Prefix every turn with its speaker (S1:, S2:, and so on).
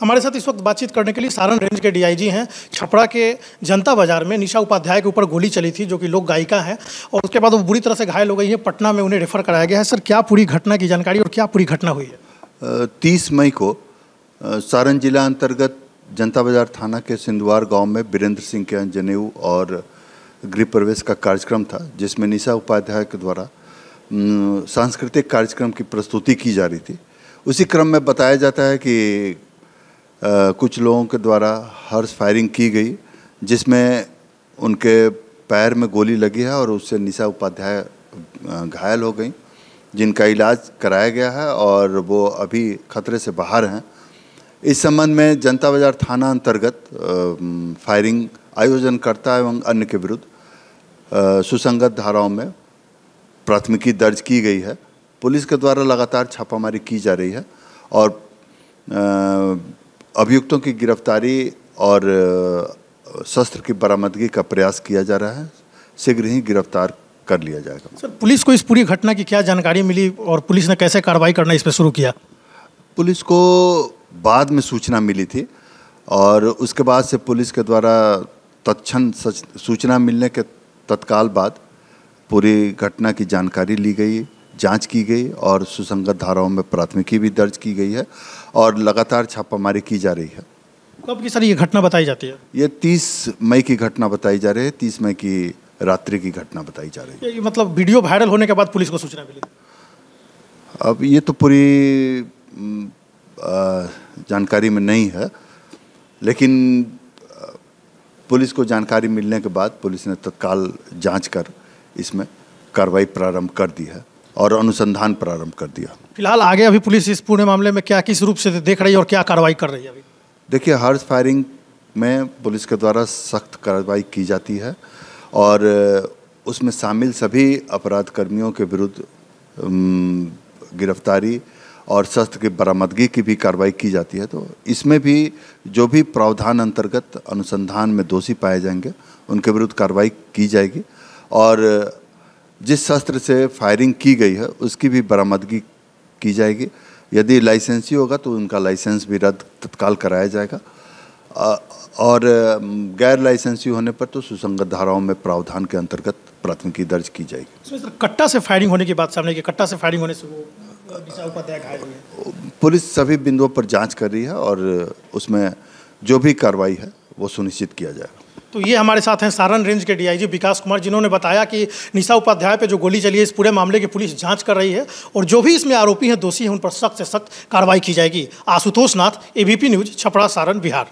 S1: हमारे साथ इस वक्त बातचीत करने के लिए सारण रेंज के डीआईजी हैं। छपरा के जनता बाज़ार में निशा उपाध्याय के ऊपर गोली चली थी, जो कि लोक गायिका हैं, और उसके बाद वो बुरी तरह से घायल हो गई है। पटना में उन्हें रेफर कराया गया है। सर, क्या पूरी घटना की जानकारी और क्या पूरी घटना हुई है?
S2: तीस मई को सारण जिला अंतर्गत जनता बाज़ार थाना के सिंधवार गाँव में बीरेंद्र सिंह के जनेऊ और गृह प्रवेश का कार्यक्रम था, जिसमें निशा उपाध्याय के द्वारा सांस्कृतिक कार्यक्रम की प्रस्तुति की जा रही थी। उसी क्रम में बताया जाता है कि कुछ लोगों के द्वारा हर्ष फायरिंग की गई जिसमें उनके पैर में गोली लगी है और उससे निशा उपाध्याय घायल हो गई जिनका इलाज कराया गया है और वो अभी खतरे से बाहर हैं। इस संबंध में जनता बाज़ार थाना अंतर्गत फायरिंग आयोजनकर्ता एवं अन्य के विरुद्ध सुसंगत धाराओं में प्राथमिकी दर्ज की गई है। पुलिस के द्वारा लगातार छापामारी की जा रही है और अ, अभियुक्तों की गिरफ्तारी और शस्त्र की बरामदगी का प्रयास किया जा रहा है। शीघ्र ही गिरफ़्तार कर लिया जाएगा।
S1: सर पुलिस को इस पूरी घटना की क्या जानकारी मिली और पुलिस ने कैसे कार्रवाई करना इस पर शुरू किया?
S2: पुलिस को बाद में सूचना मिली थी और उसके बाद से पुलिस के द्वारा तत्क्षण सच- सूचना मिलने के तत्काल बाद पूरी घटना की जानकारी ली गई। जाँच की गई और सुसंगत धाराओं में प्राथमिकी भी दर्ज की गई है और लगातार छापामारी की जा रही है।
S1: कब की सर ये घटना बताई जाती है?
S2: ये तीस मई की घटना बताई जा रही है तीस मई की रात्रि की घटना बताई जा रही है।
S1: ये मतलब वीडियो वायरल होने के बाद पुलिस को सूचना मिली?
S2: अब ये तो पूरी जानकारी में नहीं है लेकिन पुलिस को जानकारी मिलने के बाद पुलिस ने तत्काल जाँच कर इसमें कार्रवाई प्रारंभ कर दी है। और अनुसंधान प्रारंभ कर दिया।
S1: फ़िलहाल आगे अभी पुलिस इस पूरे मामले में क्या किस रूप से देख रही है और क्या कार्रवाई कर रही है अभी?
S2: देखिए हर्ष फायरिंग में पुलिस के द्वारा सख्त कार्रवाई की जाती है और उसमें शामिल सभी अपराध कर्मियों के विरुद्ध गिरफ्तारी और शस्त्र की बरामदगी की भी कार्रवाई की जाती है। तो इसमें भी जो भी प्रावधान अंतर्गत अनुसंधान में दोषी पाए जाएँगे उनके विरुद्ध कार्रवाई की जाएगी और जिस शस्त्र से फायरिंग की गई है उसकी भी बरामदगी की जाएगी। यदि लाइसेंसी होगा तो उनका लाइसेंस भी रद्द तत्काल कराया जाएगा। और गैर लाइसेंसी होने पर तो सुसंगत धाराओं में प्रावधान के अंतर्गत प्राथमिकी दर्ज की जाएगी।
S1: कट्टा से फायरिंग होने की बात सामने की कट्टा से फायरिंग होने से वो
S2: पुलिस सभी बिंदुओं पर जाँच कर रही है और उसमें जो भी कार्रवाई है वो सुनिश्चित किया जाएगा
S1: तो ये हमारे साथ हैं सारण रेंज के डीआईजी विकास कुमार, जिन्होंने बताया कि निशा उपाध्याय पे जो गोली चली है, इस पूरे मामले की पुलिस जाँच कर रही है और जो भी इसमें आरोपी हैं, दोषी हैं, उन पर सख्त से सख्त कार्रवाई की जाएगी। Ashutosh Nath ABP News Chhapra Saran, Bihar.